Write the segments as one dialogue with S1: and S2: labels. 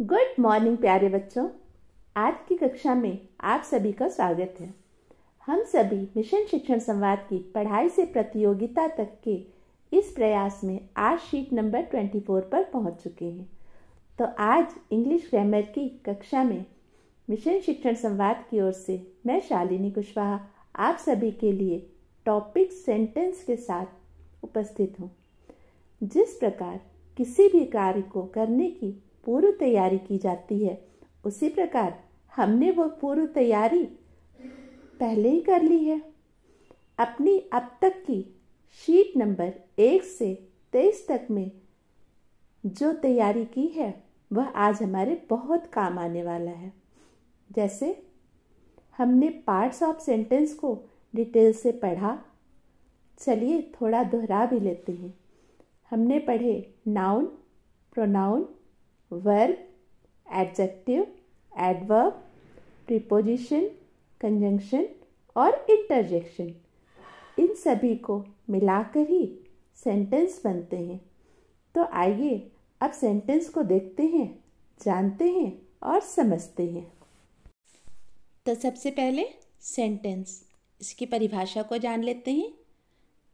S1: Good morning प्यारे बच्चों। आज की कक्षा में आप सभी का स्वागत है। हम सभी मिशन शिक्षण संवाद की पढ़ाई से प्रतियोगिता तक के इस प्रयास में आज शीट नंबर 24 पर पहुँच चुके हैं। तो आज इंग्लिश ग्रामर की कक्षा में मिशन शिक्षण संवाद की ओर से मैं शालिनी कुशवाहा आप सभी के लिए टॉपिक सेंटेंस के साथ उपस्थित हूँ। जिस प्रकार किसी भी कार्य को करने की पूर्व तैयारी की जाती है। उसी प्रकार हमने वो पूर्व तैयारी पहले ही कर ली है। अपनी अब तक की शीट नंबर एक से तेईस तक में जो तैयारी की है, वह आज हमारे बहुत काम आने वाला है। जैसे हमने पार्ट्स ऑफ़ सेंटेंस को डिटेल से पढ़ा। चलिए थोड़ा दोहरा भी लेते हैं। हमने पढ़े noun pronoun verb adjective adverb preposition conjunction और इंटरजेक्शन इन सभी को मिलाकर ही सेंटेंस बनते हैं। तो आइए अब सेंटेंस को देखते हैं, जानते हैं और समझते हैं। तो सबसे पहले सेंटेंस इसकी परिभाषा को जान लेते हैं।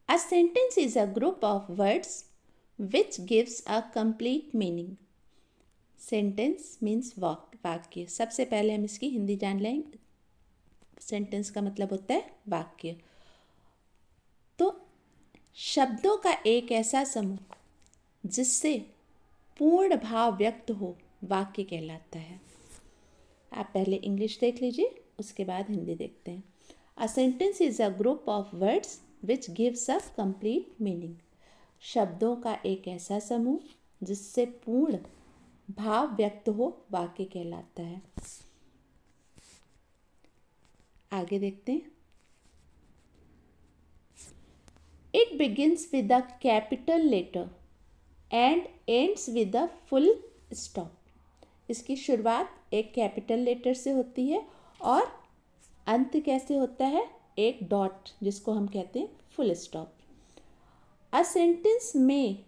S1: A sentence is a group of words which gives a complete meaning sentence means वाक, वाक्य। सबसे पहले हम इसकी हिंदी जान लेंगे। सेंटेंस का मतलब होता है वाक्य। तो शब्दों का एक ऐसा समूह, जिससे पूर्ण भाव व्यक्त हो, वाक्य कहलाता है। आप पहले इंग्लिश देख लीजिए, उसके बाद हिंदी देखते हैं। A sentence is a group of words which gives a complete meaning शब्दों का एक ऐसा समूह, जिससे पूर्ण भाव व्यक्त हो, वाक्य कहलाता है। आगे देखते हैं। It begins with a capital letter and ends with a full stop इसकी शुरुआत एक कैपिटल लेटर से होती है और अंत कैसे होता है? एक डॉट जिसको हम कहते हैं फुल स्टॉप अ सेंटेंस में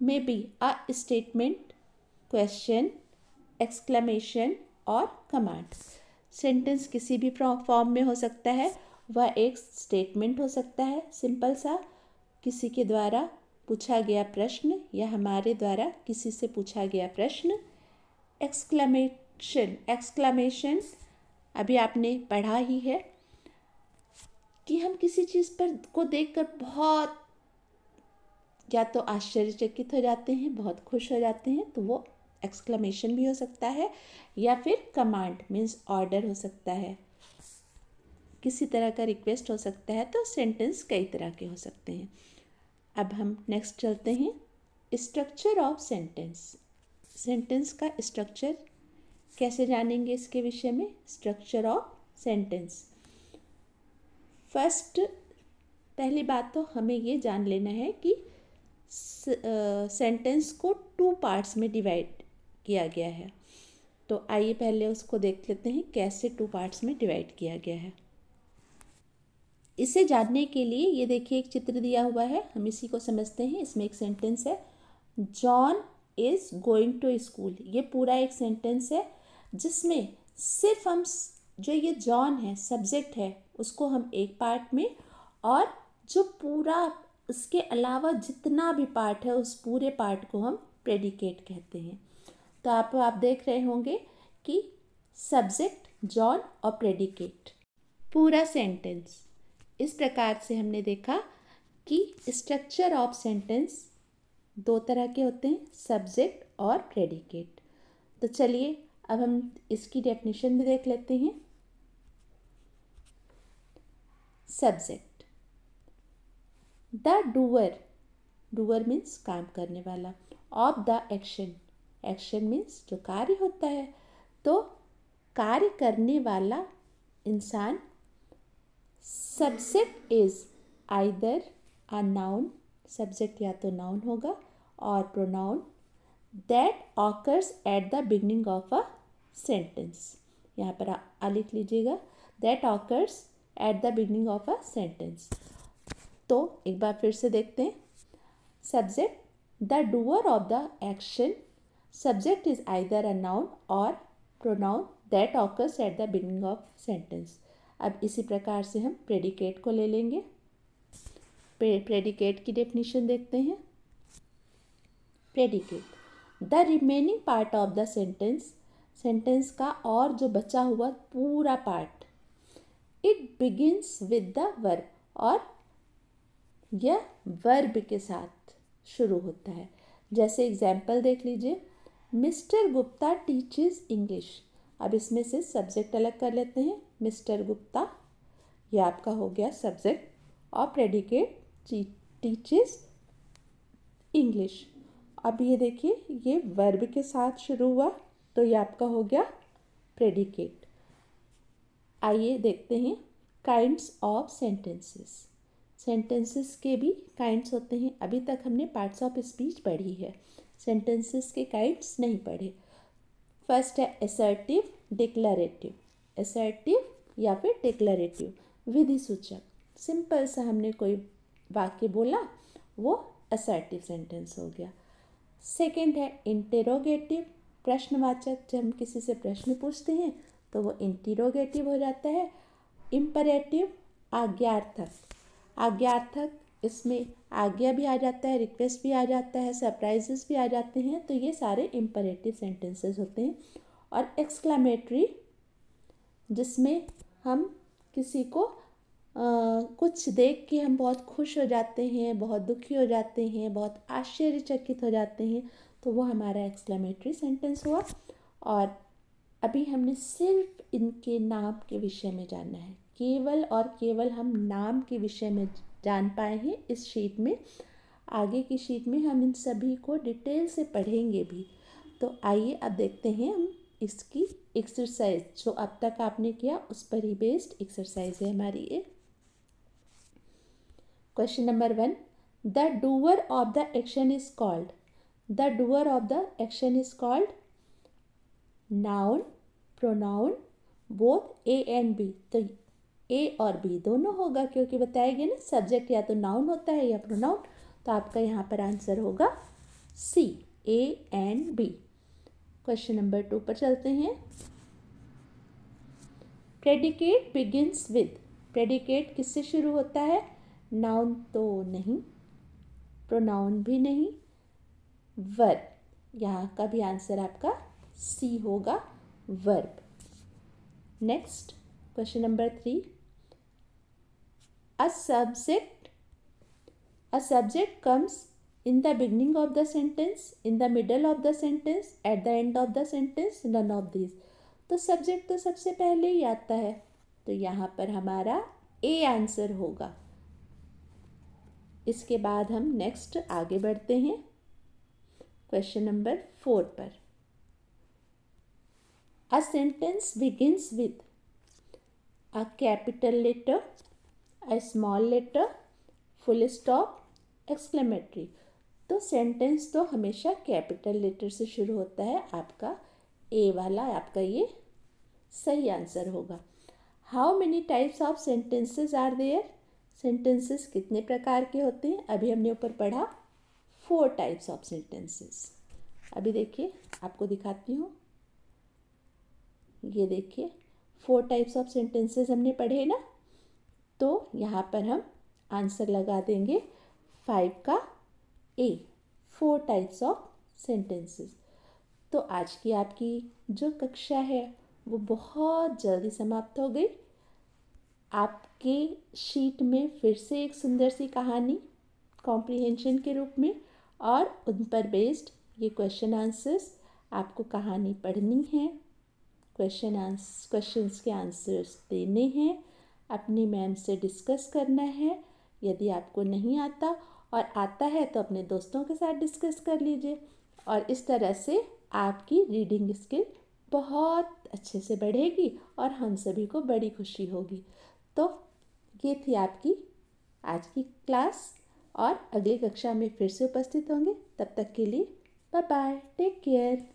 S1: may be a statement question exclamation और कमांड सेंटेंस किसी भी फॉर्म में हो सकता है, वह एक स्टेटमेंट हो सकता है सिंपल सा. किसी के द्वारा पूछा गया प्रश्न या हमारे द्वारा किसी से पूछा गया प्रश्न. एक्सक्लेमेशन एक्सक्लेमेशन अभी आपने पढ़ा ही है कि हम किसी चीज़ पर को देखकर बहुत या तो आश्चर्यचकित हो जाते हैं, बहुत खुश हो जाते हैं तो वो एक्सक्लेमेशन भी हो सकता है या फिर कमांड मीन्स ऑर्डर हो सकता है। किसी तरह का रिक्वेस्ट हो सकता है तो सेंटेंस कई तरह के हो सकते हैं। अब हम नेक्स्ट चलते हैं। स्ट्रक्चर ऑफ़ सेंटेंस सेंटेंस का स्ट्रक्चर कैसे जानेंगे इसके विषय में? स्ट्रक्चर ऑफ़ सेंटेंस फ़र्स्ट पहली बात तो हमें ये जान लेना है कि सेंटेंस को टू पार्ट्स में डिवाइड किया गया है। तो आइए पहले उसको देख लेते हैं कैसे टू पार्ट्स में डिवाइड किया गया है। इसे जानने के लिए ये देखिए एक चित्र दिया हुआ है, हम इसी को समझते हैं, इसमें एक सेंटेंस है John is going to school ये पूरा एक सेंटेंस है, जिसमें सिर्फ़ हम जो ये जॉन है सब्जेक्ट है, उसको हम एक पार्ट में और जो पूरा उसके अलावा जितना भी पार्ट है, उस पूरे पार्ट को हम प्रेडिकेट कहते हैं। तो आप आप देख रहे होंगे कि सब्जेक्ट जॉन और प्रेडिकेट पूरा सेंटेंस इस प्रकार से हमने देखा कि स्ट्रक्चर ऑफ़ सेंटेंस दो तरह के होते हैं सब्जेक्ट और प्रेडिकेट तो चलिए, अब हम इसकी डेफिनेशन भी देख लेते हैं। Subject the doer doer means काम करने वाला। Of the action action means जो कार्य होता है तो कार्य करने वाला इंसान subject is either a noun subject या तो नाउन होगा और pronoun that occurs at the beginning of a sentence यहाँ पर आ लिख लीजिएगा that occurs at the beginning of a sentence तो एक बार फिर से देखते हैं। Subject the doer of the action subject is either a noun or pronoun that occurs at the beginning of sentence. अब इसी प्रकार से हम प्रेडिकेट को ले लेंगे। प्रेडिकेट की डेफिनेशन देखते हैं। Predicate the remaining part of the sentence sentence का और जो बचा हुआ पूरा part it begins with the verb और यह वर्ब के साथ शुरू होता है। जैसे एग्ज़ाम्पल देख लीजिए। Mister Gupta teaches English. अब इसमें से सब्जेक्ट अलग कर लेते हैं। मिस्टर गुप्ता, ये आपका हो गया सब्जेक्ट और प्रेडिकेट टीचेस इंग्लिश। अब ये देखिए, ये वर्ब के साथ शुरू हुआ तो ये आपका हो गया प्रेडिकेट। आइए देखते हैं काइंड्स ऑफ़ सेंटेंसेस। सेंटेंसेस के भी काइंड्स होते हैं। अभी तक हमने पार्ट्स ऑफ़ स्पीच पढ़ी है। सेंटेंसेस के काइंड्स नहीं पढ़े। फ़र्स्ट है एसर्टिव डिक्लरेटिव असर्टिव या फिर डिक्लरेटिव विधि सूचक सिंपल सा हमने कोई वाक्य बोला, वो असर्टिव सेंटेंस हो गया। सेकंड है इंटेरोगेटिव प्रश्नवाचक। जब हम किसी से प्रश्न पूछते हैं तो वो इंटीरोगेटिव हो जाता है। इम्परेटिव आज्ञार्थक। आज्ञार्थक इसमें आज्ञा भी आ जाता है रिक्वेस्ट भी आ जाता है सरप्राइजेस भी आ जाते हैं तो ये सारे इम्परेटिव सेंटेंसेस होते हैं। और एक्सक्लामेटरी जिसमें हम किसी को आ, कुछ देख के हम बहुत खुश हो जाते हैं बहुत दुखी हो जाते हैं बहुत आश्चर्यचकित हो जाते हैं तो वो हमारा एक्सक्लामेटरी सेंटेंस हुआ। और अभी हमने सिर्फ़ इनके नाम के विषय में जानना है। केवल और केवल हम नाम के विषय में जान पाए हैं इस शीट में। आगे की शीट में हम इन सभी को डिटेल से पढ़ेंगे भी। तो आइए अब देखते हैं हम इसकी एक्सरसाइज जो अब तक आपने किया, उस पर ही बेस्ड एक्सरसाइज है हमारी ये। Question number one the doer of the action is called the doer of the action is called noun pronoun both A and B तो ए और बी दोनों होगा, क्योंकि बताया गया ना सब्जेक्ट या तो नाउन होता है या प्रोनाउन तो आपका यहाँ पर आंसर होगा C A and B question number two पर चलते हैं। प्रेडिकेट बिगिंस विद प्रेडिकेट किससे शुरू होता है? नाउन तो नहीं प्रोनाउन भी नहीं वर्ब यहाँ का भी आंसर आपका सी होगा verb next question number three a subject a subject comes in the beginning of the sentence in the middle of the sentence at the end of the sentence none of these तो subject तो सबसे पहले ही आता है तो यहाँ पर हमारा ए आंसर होगा इसके बाद हम नेक्स्ट आगे बढ़ते हैं क्वेश्चन नंबर फोर पर a sentence begins with a capital letter a small letter full stop exclamatory तो सेंटेंस तो हमेशा कैपिटल लेटर से शुरू होता है। आपका ए वाला, आपका ये सही आंसर होगा। How many types of sentences are there sentences कितने प्रकार के होते हैं? अभी हमने ऊपर पढ़ा फोर टाइप्स ऑफ़ सेंटेंसेस अभी देखिए, आपको दिखाती हूँ। ये देखिए फोर टाइप्स ऑफ़ सेंटेंसेस हमने पढ़े ना? यहाँ पर हम आंसर लगा देंगे फाइव का A, four types of sentences तो आज की आपकी जो कक्षा है, वो बहुत जल्दी समाप्त हो गई। आपके शीट में फिर से एक सुंदर सी कहानी कॉम्प्रिहेंशन के रूप में, और उन पर बेस्ड ये क्वेश्चन आंसर्स आपको कहानी पढ़नी है। क्वेश्चन आंस क्वेश्चंस के आंसर्स देने हैं। अपनी मैम से डिस्कस करना है, यदि आपको नहीं आता और आता है तो अपने दोस्तों के साथ डिस्कस कर लीजिए। और इस तरह से आपकी रीडिंग स्किल बहुत अच्छे से बढ़ेगी और हम सभी को बड़ी खुशी होगी। तो ये थी आपकी, आज की क्लास और अगली कक्षा में फिर से उपस्थित होंगे। तब तक के लिए बाय बाय, टेक केयर।